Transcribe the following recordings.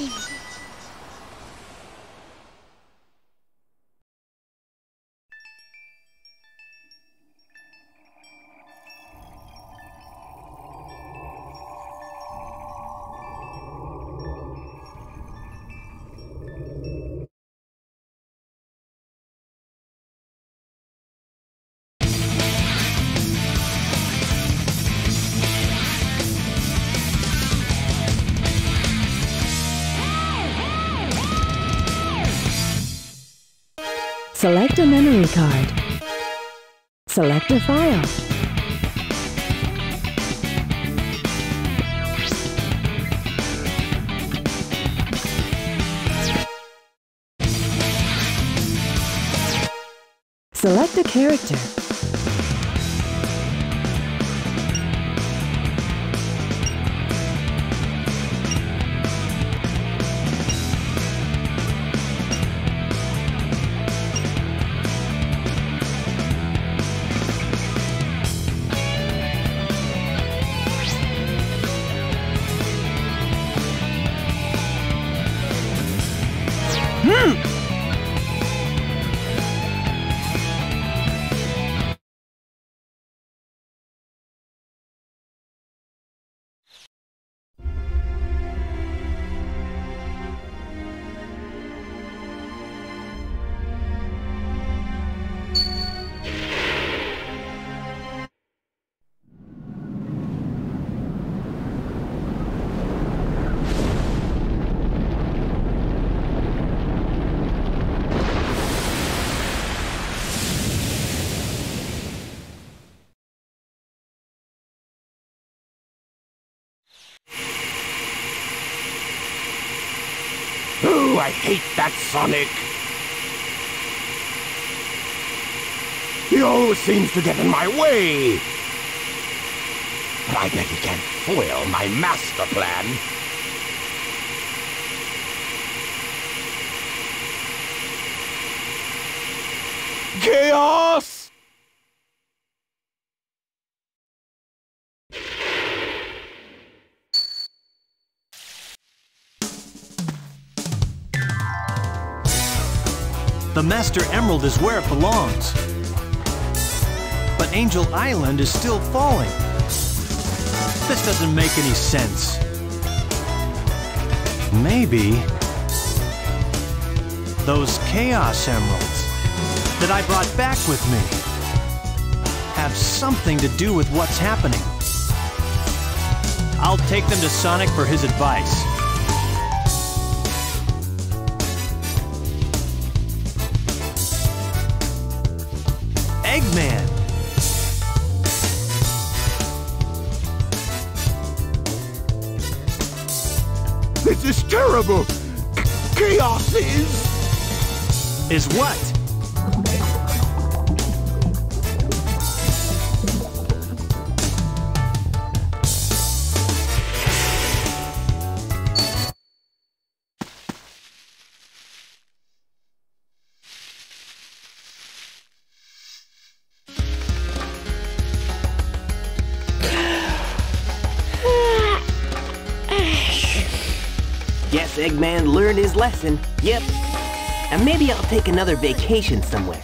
team. Select a memory card. Select a file. Select a character. Ooh, I hate that Sonic! He always seems to get in my way! But I bet he can't foil my master plan. Chaos! The Master Emerald is where it belongs. But Angel Island is still falling. This doesn't make any sense. Maybe those Chaos Emeralds that I brought back with me have something to do with what's happening. I'll take them to Sonic for his advice. Eggman! This is terrible! Chaos is... Is what? Guess Eggman learned his lesson. Yep. And maybe I'll take another vacation somewhere.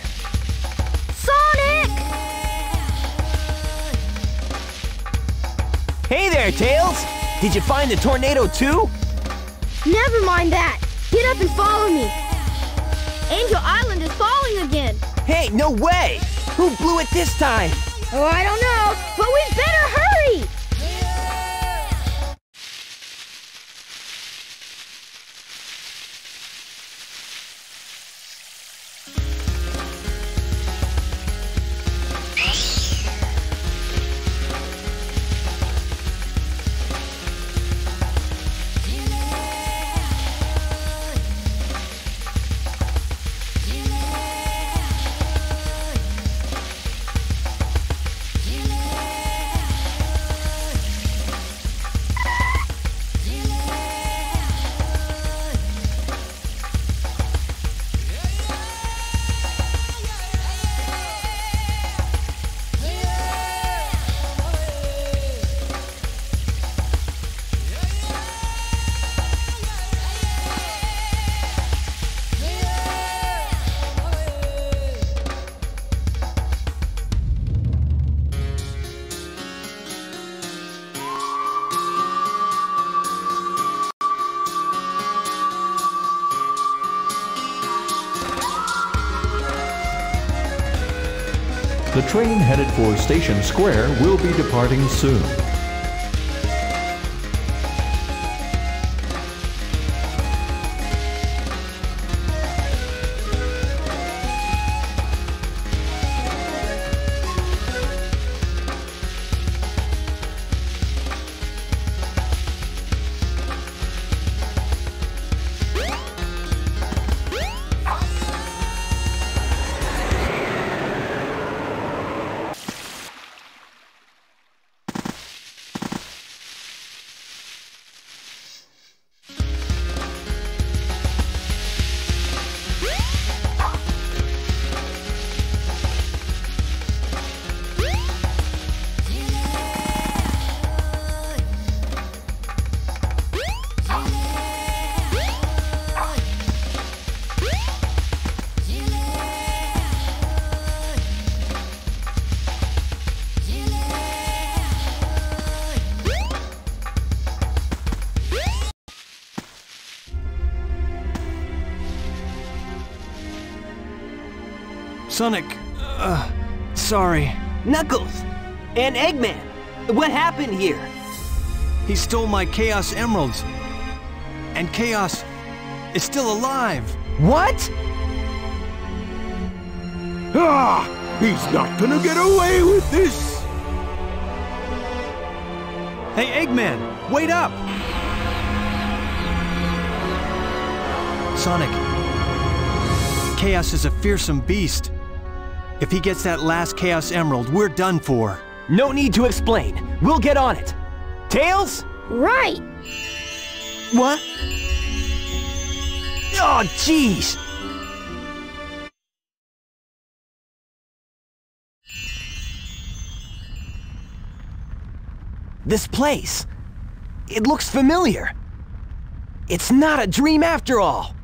Sonic! Hey there, Tails! Did you find the tornado too? Never mind that. Get up and follow me. Angel Island is falling again. Hey, no way! Who blew it this time? Oh, I don't know, but we better hurry! The train headed for Station Square will be departing soon. Sonic, uh, sorry. Knuckles! And Eggman! What happened here? He stole my Chaos Emeralds. And Chaos is still alive. What? Ah! He's not gonna get away with this! Hey, Eggman, wait up! Sonic, Chaos is a fearsome beast. If he gets that last Chaos Emerald, we're done for. No need to explain. We'll get on it. Tails? Right. What? Oh, jeez! This place. It looks familiar. It's not a dream after all.